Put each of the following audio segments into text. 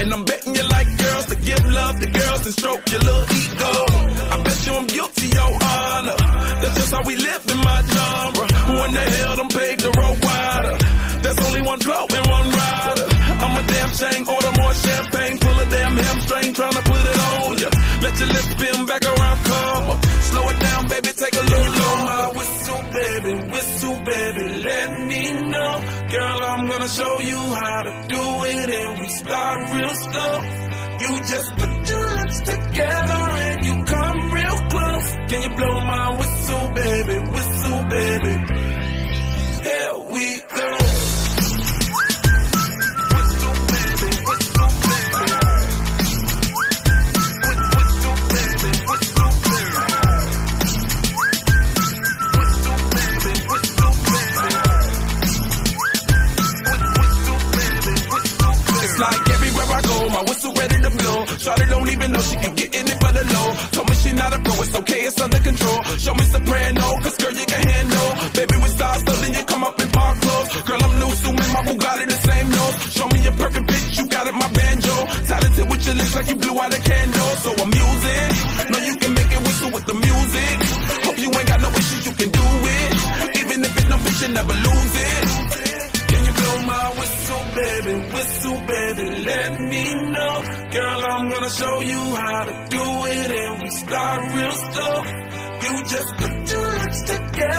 and I'm betting you like girls to give love to girls and stroke your little ego. I bet you I'm guilty, your honor. That's just how we live in my genre. Who in the hell done paved the road wider? There's only one Flo and one Gonna show you how to do it, and we start real slow. You just put your lips together and you come real close. Can you blow my whistle, my whistle ready to blow. Shawty don't even know she can get in it for the low. Told me she not a pro, it's okay, it's under control. Show me soprano, cause girl you can handle. Baby we start so then you come up in park clothes. Girl I'm new, so my Bugatti the same nose. Show me a perfect pitch, you got it, my banjo. Talented with your lips like you blew out a candle. So I'm using, know you can make it whistle with the music. Hope you ain't got no issues, you can do it. Even if it's no bitch, you never lose it. Baby? Whistle, baby, let me know. Girl, I'm gonna show you how to do it, and we start real slow. You just put your lips together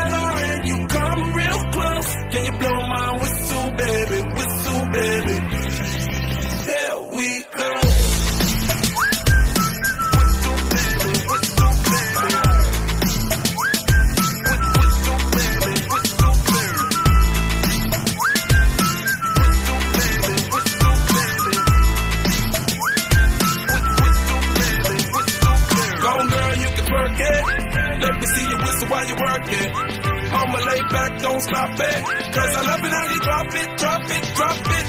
Let me see you whistle while you work it. I'ma lay back, don't stop it. Cause I love it how you drop it, drop it, drop it